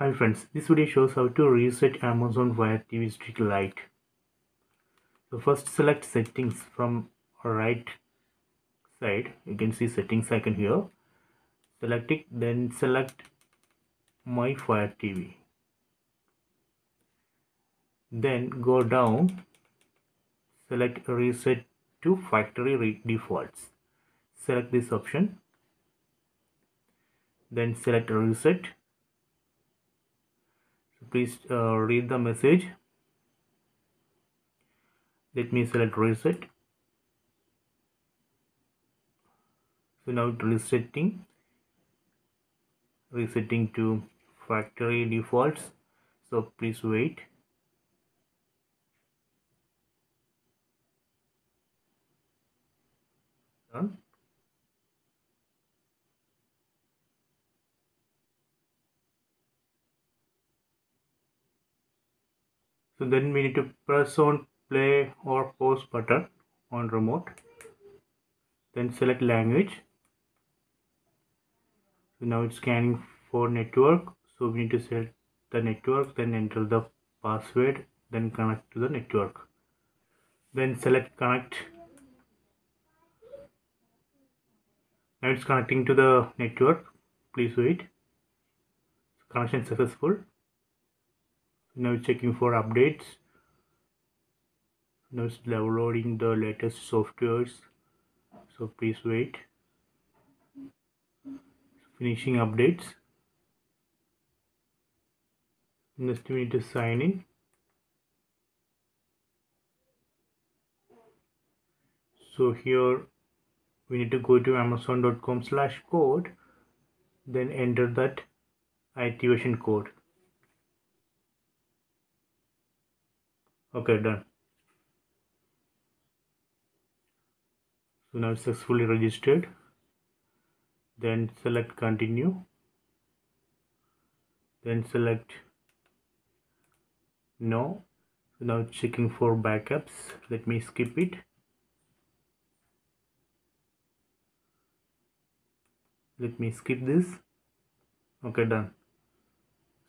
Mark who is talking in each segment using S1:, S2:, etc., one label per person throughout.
S1: Hi friends, this video shows how to reset Amazon Fire TV Stick Lite. So first select settings from right side. You can see settings icon here. Select it, then select My Fire TV. Then go down, select reset to factory defaults. Select this option. Then select reset please uh, read the message. Let me select reset. So now it resetting. Resetting to factory defaults. So please wait. Done so then we need to press on play or pause button on remote. Then select language. So now it's scanning for network. So we need to select the network then enter the password then connect to the network. Then select connect. Now it's connecting to the network. Please wait. Connection successful now checking for updates. Now it's downloading the latest softwares. So please wait. Finishing updates. Next we need to sign in. So here we need to go to amazon.com slash code then enter that activation code okay done. So now it's successfully registered. Then select continue. Then select no. So now checking for backups. Let me skip it. Let me skip this. Okay done.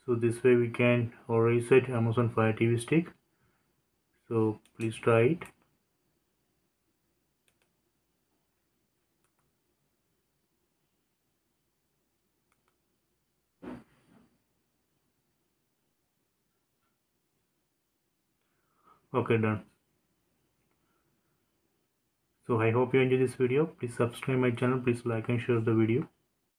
S1: So this way we can reset amazon fire tv stick so please try it. Okay done. So i hope you enjoy this video. Please subscribe my channel. Please like and share the video